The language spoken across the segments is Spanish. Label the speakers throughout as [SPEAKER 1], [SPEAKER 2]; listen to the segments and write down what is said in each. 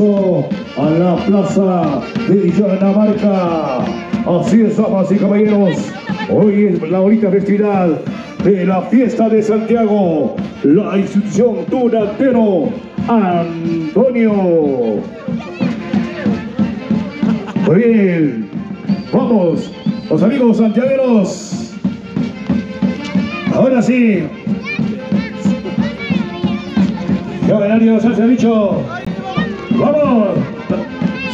[SPEAKER 1] A la plaza de Dinamarca. Así es, damas y caballeros. Hoy es la horita festividad de la fiesta de Santiago. La institución Tunantero Antonio. Muy bien. Vamos, los amigos santiagueros. Ahora sí. Ya ya se ha dicho. Vamos.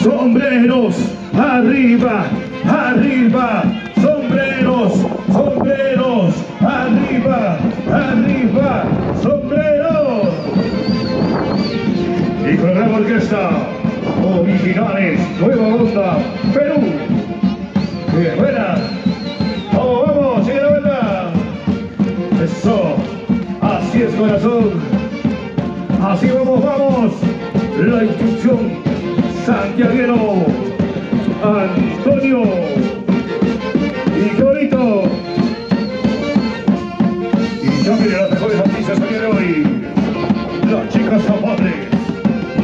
[SPEAKER 1] Sombreros. Arriba. Arriba. Sombreros. Sombreros. Arriba. Arriba. Sombreros. Y con la orquesta. Originales. Nueva Onda. Perú. Bien, buena. Vamos, vamos, sigue la vuelta. Eso. Así es, corazón. Así vamos, vamos. La instrucción. Santiaguero. Antonio. Y bonito. Y ya vienen las mejores noticias día de hoy. Las chicas amables.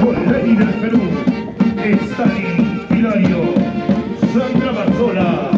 [SPEAKER 1] Con Ley del Perú. Stalin Hilario. Sandra Barzola.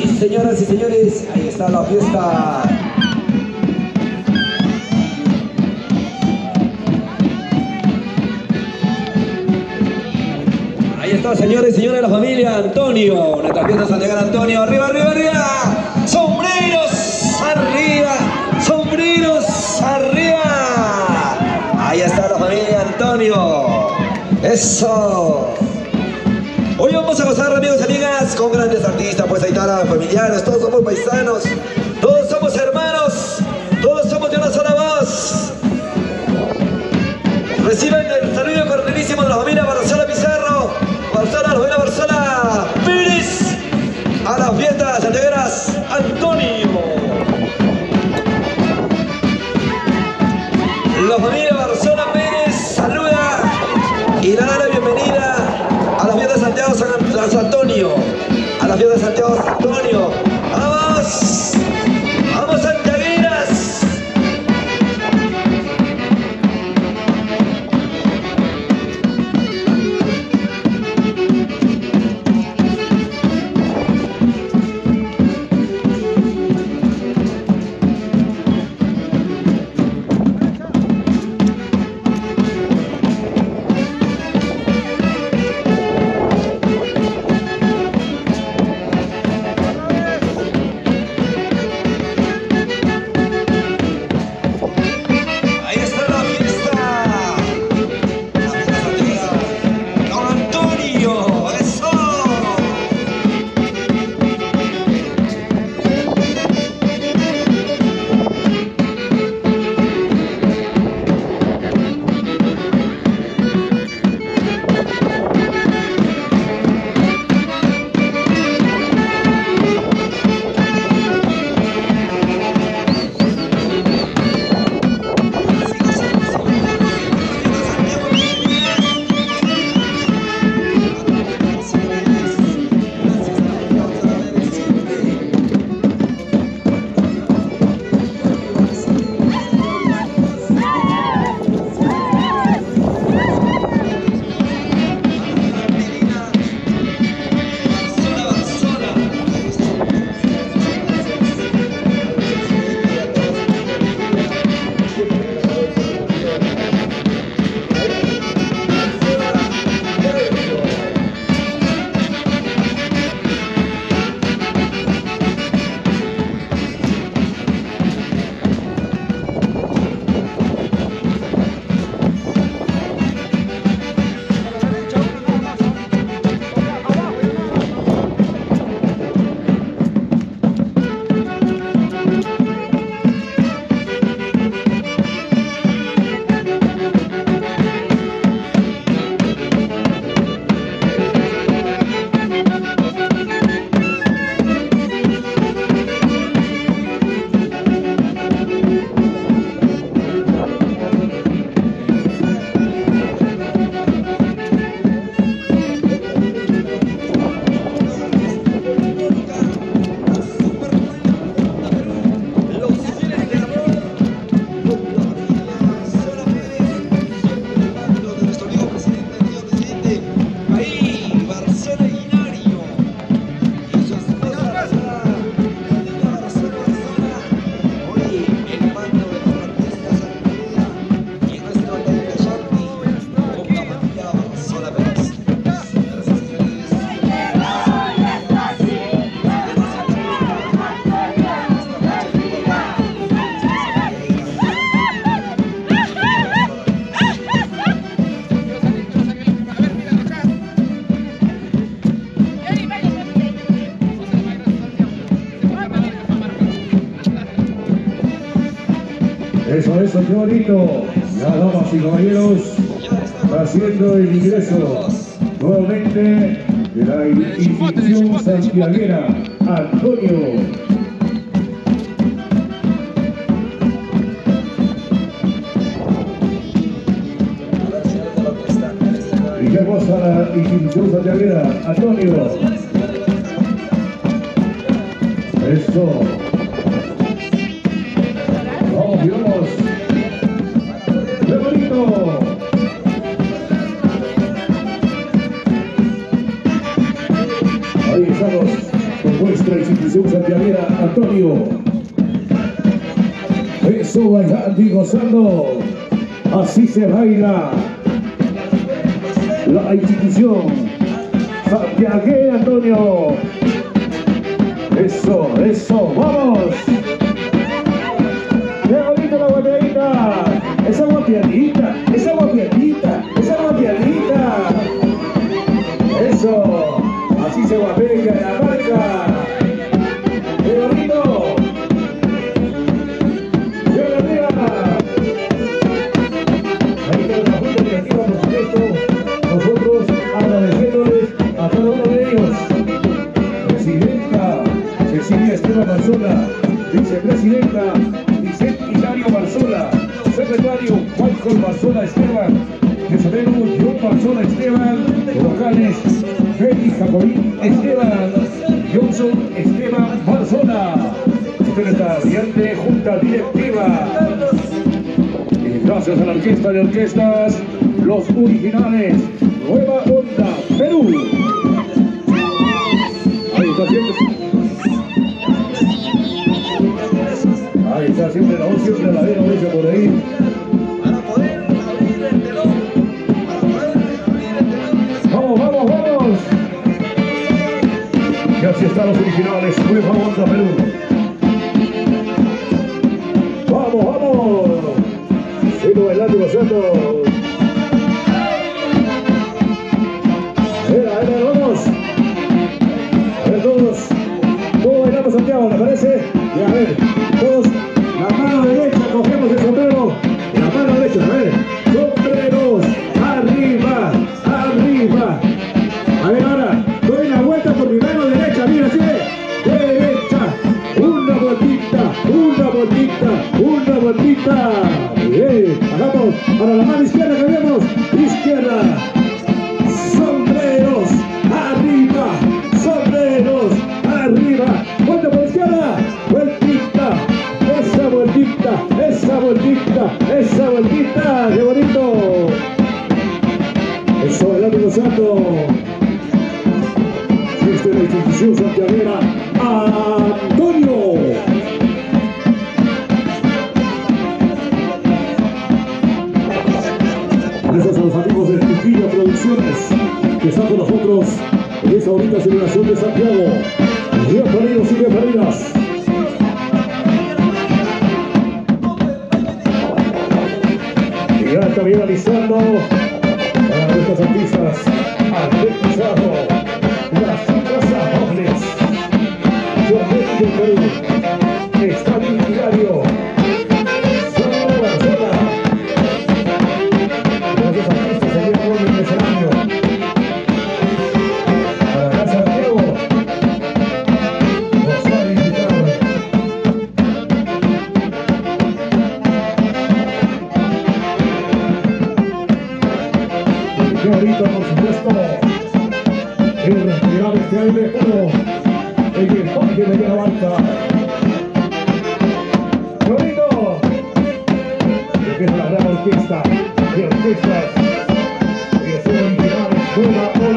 [SPEAKER 2] Sí, señoras y señores, ahí está la fiesta. Ahí está, señores y señores de la familia Antonio. Nuestra fiesta Santiago Antonio. Arriba, arriba, arriba. Sombreros, arriba. Sombreros, arriba. Ahí está la familia Antonio. Eso. Vamos a gozar, amigos y amigas, con grandes artistas, pues ahí están las familiares, todos somos paisanos, todos somos hermanos, todos somos de una sola voz. Reciban
[SPEAKER 1] Eso qué bonito, las damas y caballeros, haciendo el ingreso nuevamente de la institución santiaguera, Antonio. Y qué cosa la institución santiaguera, Antonio. Eso. Así se baila la institución. Santiago Antonio. Eso, eso, vamos. Qué bonita la guapiadita. Esa guapiadita, esa guapiadita, esa guapiadita. Eso, así se guapea. Forza Perú. Vamos, vamos. Sigo bailando y gozando. Que está con nosotros en esta bonita celebración de Santiago. Bienvenidos y bienvenidas. Y ya está bien Lisandro para nuestras artistas.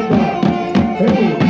[SPEAKER 1] Hey!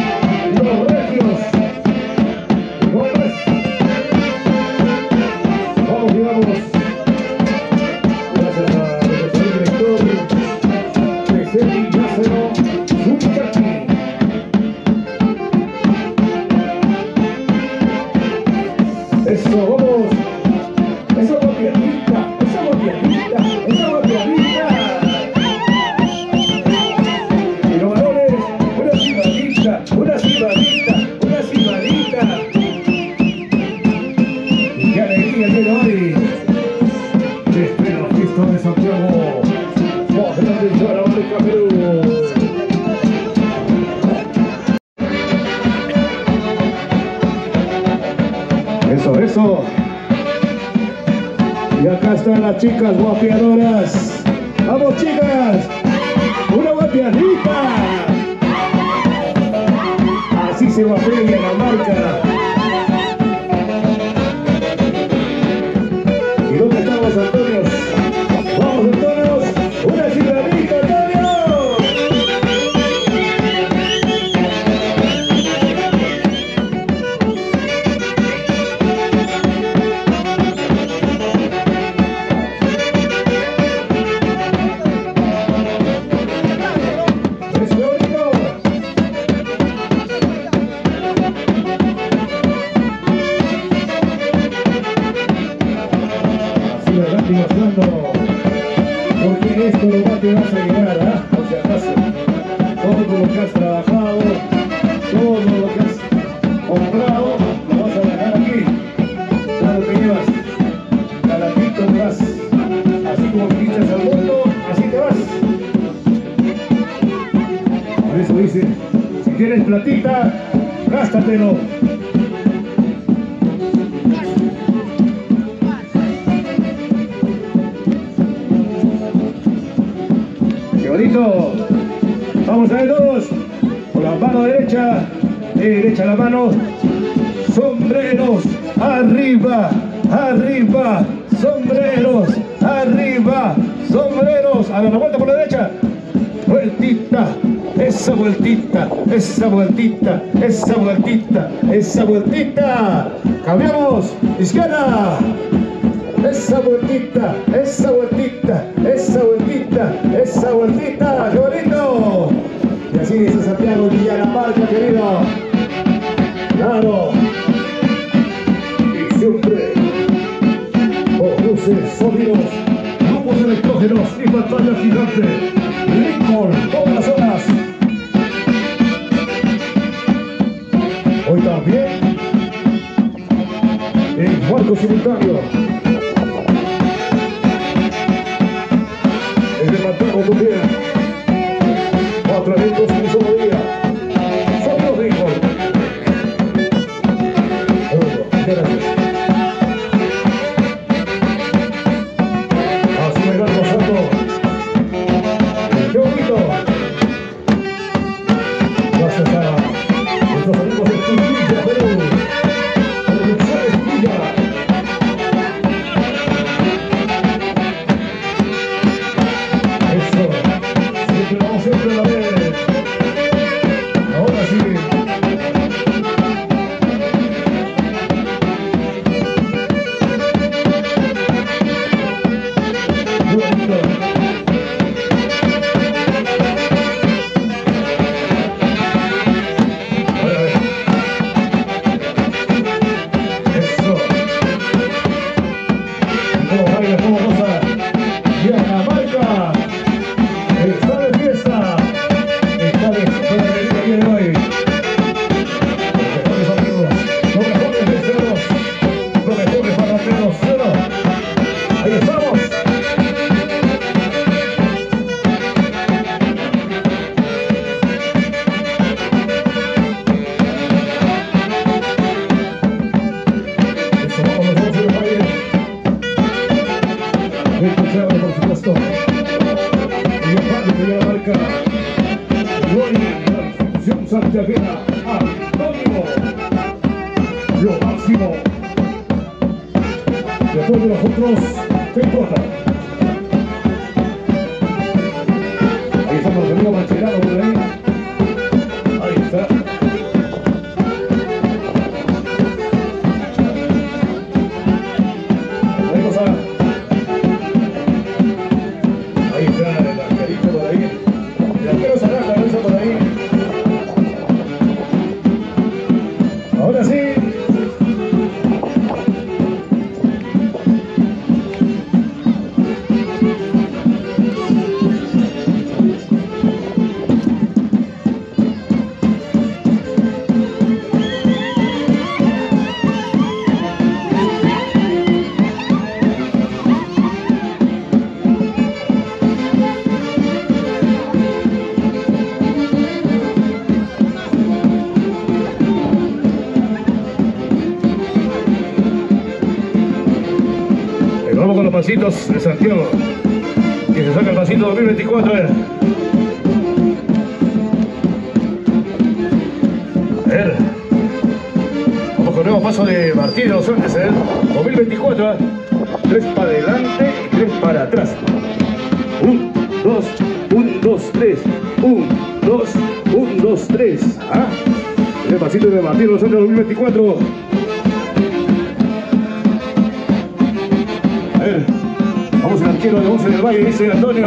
[SPEAKER 1] bonito. Vamos a ver todos. Con la mano derecha, derecha la mano. Sombreros, arriba, arriba, sombreros, arriba, sombreros. A la vuelta por la derecha. Vueltita, esa vueltita, esa vueltita, esa vueltita, esa vueltita. Cambiamos, izquierda esa vueltita, esa vueltita, esa vueltita, esa vueltita, qué. Y así dice Santiago Villalamarca, querido. Claro. Y siempre, con luces sólidos, grupos electrógenos y pantalla gigante. Lincoln, todas las horas. Hoy también, en marco simultáneo. Vamos ver. De Santiago. Que se saca el pasito 2024. eh. A ver. Vamos nuevo paso de Martín ¿eh? 2024. eh. Tres para adelante y tres para atrás. Un, dos, un, dos, tres. Un, dos, un, dos, tres. ¿Ah? El pasito de Martín Los Andes 2024. A ver, arquero de Once del Valle, dice Antonio.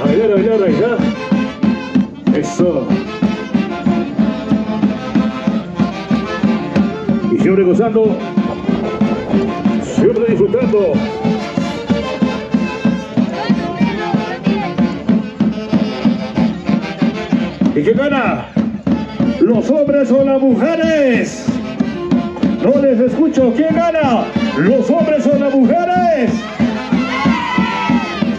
[SPEAKER 1] A bailar, a bailar, a bailar. Eso. Y siempre gozando, siempre disfrutando. ¿Y quién gana? ¿Los hombres o las mujeres? No les escucho. ¿Quién gana? ¿Los hombres o las mujeres?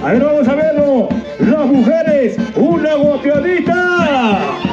[SPEAKER 1] A ver, vamos a verlo. Las mujeres, una goteadita.